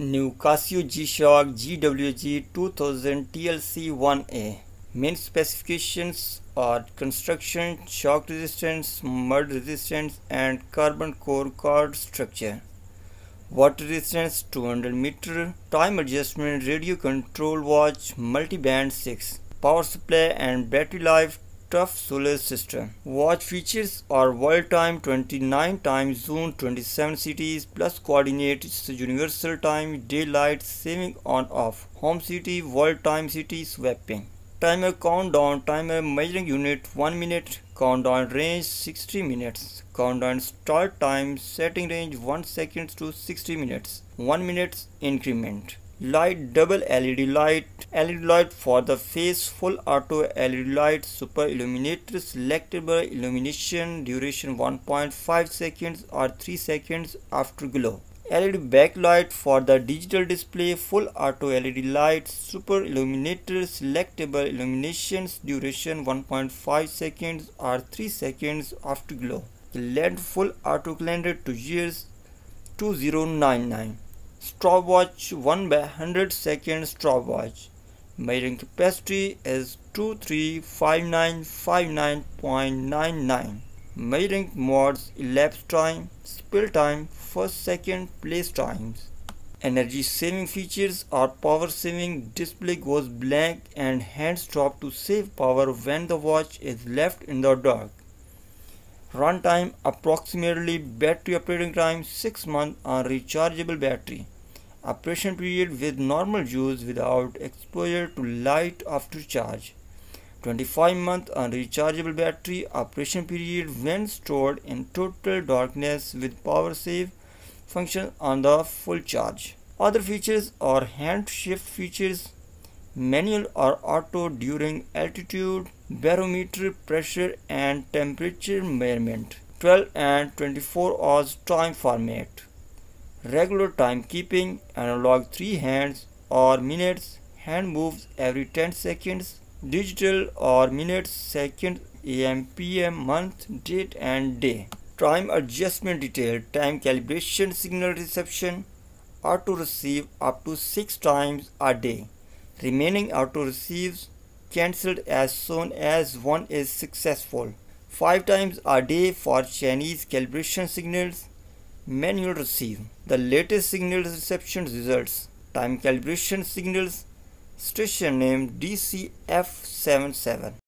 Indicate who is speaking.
Speaker 1: न्यूकासियो G shock G W G two thousand T L C one A main specification और construction shock resistance mud resistance and carbon core guard structure water resistance two hundred metre time adjustment radio control watch multi band six power supply and battery life tough solar system. Watch features are world time 29 time zone 27 cities plus coordinates universal time daylight saving on off. Home city world time city swapping. Timer countdown timer measuring unit 1 minute. Countdown range 60 minutes. Countdown start time setting range 1 seconds to 60 minutes. 1 minutes increment. Light double LED light LED light for the face full auto LED light super illuminator selectable illumination duration 1.5 seconds or 3 seconds after glow. LED backlight for the digital display full auto LED light super illuminator selectable illuminations duration 1.5 seconds or 3 seconds after glow. LED full auto calendar to years 2099 stopwatch 1 by 100 second stopwatch measuring capacity is 235959.99 measuring modes elapsed time split time first second place times. Energy saving features are power saving display goes blank and hands stop to save power when the watch is left in the dark. Runtime approximately battery operating time 6 months on rechargeable battery. Operation period with normal use without exposure to light after charge. 25 month on rechargeable battery operation period when stored in total darkness with power save function on the full charge. Other features are hand shift features manual or auto during altitude, barometer, pressure and temperature measurement. 12 and 24 hours time format. Regular timekeeping, analog 3 hands or minutes, hand moves every 10 seconds, digital or minutes, second, AM, PM, month, date and day. Time adjustment detail, time calibration signal reception, auto receive up to 6 times a day remaining auto receives cancelled as soon as one is successful. 5 times a day for Chinese calibration signals. Manual receive. The latest signal reception results. Time calibration signals. Station name DCF77.